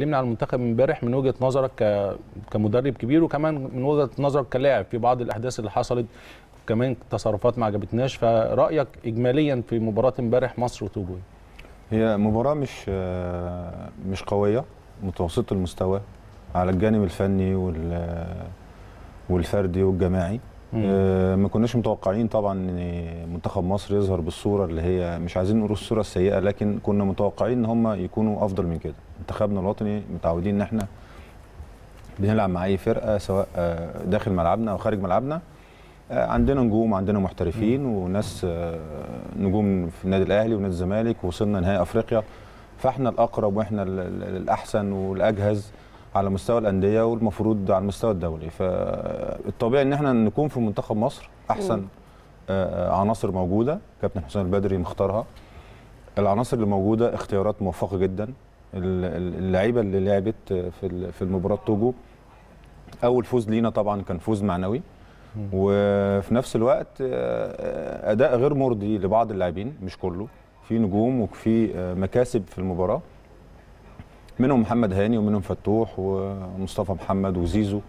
كلمنا عن المنتخب امبارح من وجهة نظرك كمدرب كبير وكمان من وجهة نظرك كلاعب في بعض الأحداث اللي حصلت كمان تصرفات ما عجبتناش فرأيك اجماليا في مباراة امبارح مصر وتوجو هي مباراة مش آه، مش قوية متوسطة المستوى على الجانب الفني وال والفردي والجماعي. ما كناش متوقعين طبعا إن منتخب مصر يظهر بالصورة اللي هي مش عايزين نقول الصورة السيئة لكن كنا متوقعين إن هم يكونوا أفضل من كده. منتخبنا الوطني متعودين إن إحنا بنلعب مع أي فرقة سواء آه، داخل ملعبنا أو خارج ملعبنا. آه، عندنا نجوم عندنا محترفين وناس آه، نجوم في النادي الأهلي ونادي الزمالك وصلنا نهائي أفريقيا. فإحنا الأقرب وإحنا ال- ال- الأحسن والأجهز. على مستوى الأندية والمفروض على المستوى الدولي. فالطبيعي إن إحنا نكون في منتخب مصر أحسن آه، آه، عناصر موجودة. كابتن حسام البدري مختارها. العناصر اللي موجودة اختيارات موفقة جدا. ال- ال- اللعيبة اللي لعبت في ال- في المباراة توجو. أول فوز لينا طبعا كان فوز معنوي. وفي نفس الوقت آه، أداء غير مرضي لبعض اللاعبين مش كله. في نجوم وفي مكاسب في المباراة. منهم محمد هاني ومنهم فتوح ومصطفى محمد وزيزو.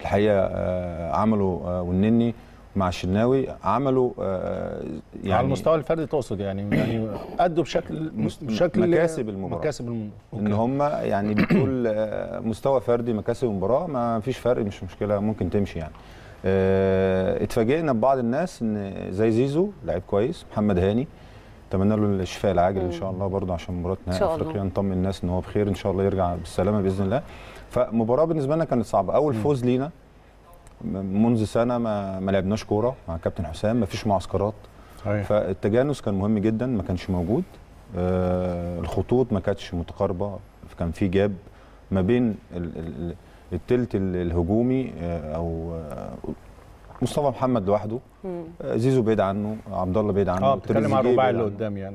الحقيقة آه، عملوا آه، والنني مع الشناوي عملوا آه، يعني على المستوى الفردي تقصد يعني يعني أدوا بشكل بشكل مكاسب المباراة. مكاسب المباراة. إن هم يعني بتقول مستوى فردي مكاسب المباراة ما فيش فرق مش مشكلة ممكن تمشي يعني. اتفاجئنا ببعض الناس إن زي زيزو لعيب كويس محمد هاني اتمنى له الشفاء العاجل إن شاء الله برضه عشان مباراه نهائي شاء الله. افريقيا نطمن الناس إن هو بخير إن شاء الله يرجع بالسلامة بإذن الله. فمباراة بالنسبة لنا كانت صعبة. أول فوز لينا منذ سنة ما ما لعبناش كورة مع كابتن حسام ما فيش معسكرات. فالتجانس كان مهم جدا ما كانش موجود. آه الخطوط ما كانتش متقاربة كان في جاب ما بين ال- ال- التلت ال- الهجومي آه أو آه مصطفى محمد لوحده. آه زيزو بعيد عنه عبد الله بعيد عنه آه بتتكلم عن تريزيجيه الرباعي اللي. قدام يعني